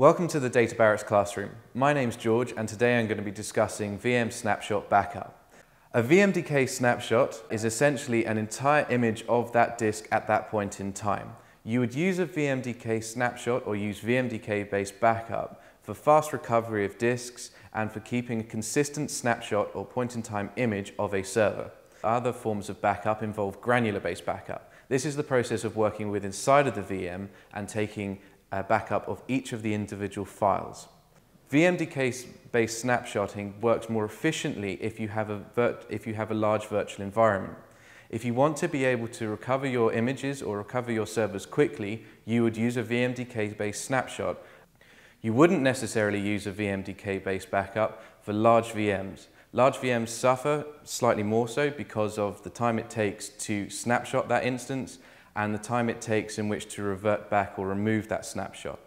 Welcome to the Databarracks classroom. My name's George and today I'm going to be discussing VM snapshot backup. A VMDK snapshot is essentially an entire image of that disk at that point in time. You would use a VMDK snapshot or use VMDK based backup for fast recovery of disks and for keeping a consistent snapshot or point in time image of a server. Other forms of backup involve granular based backup. This is the process of working with inside of the VM and taking a backup of each of the individual files. VMDK-based snapshotting works more efficiently if you, have a if you have a large virtual environment. If you want to be able to recover your images or recover your servers quickly, you would use a VMDK-based snapshot. You wouldn't necessarily use a VMDK-based backup for large VMs. Large VMs suffer slightly more so because of the time it takes to snapshot that instance and the time it takes in which to revert back or remove that snapshot.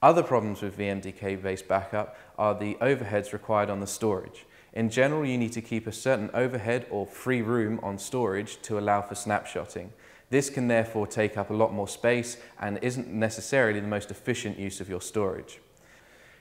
Other problems with VMDK-based backup are the overheads required on the storage. In general, you need to keep a certain overhead or free room on storage to allow for snapshotting. This can therefore take up a lot more space and isn't necessarily the most efficient use of your storage.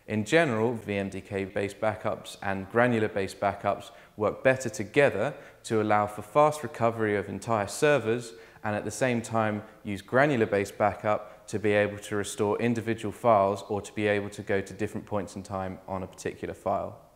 In general, VMDK-based backups and granular-based backups work better together to allow for fast recovery of entire servers and at the same time use granular-based backup to be able to restore individual files or to be able to go to different points in time on a particular file.